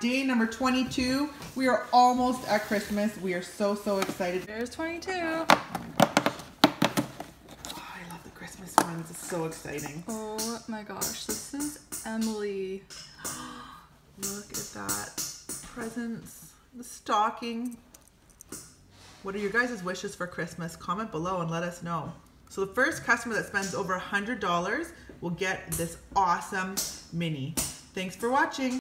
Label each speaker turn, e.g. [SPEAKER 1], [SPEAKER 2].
[SPEAKER 1] day number 22. We are almost at Christmas. We are so, so excited.
[SPEAKER 2] There's 22.
[SPEAKER 1] Oh, I love the Christmas ones. It's so exciting.
[SPEAKER 2] Oh my gosh, this is Emily.
[SPEAKER 1] Look at that. Presents, the stocking. What are your guys' wishes for Christmas? Comment below and let us know. So the first customer that spends over $100 will get this awesome mini. Thanks for watching.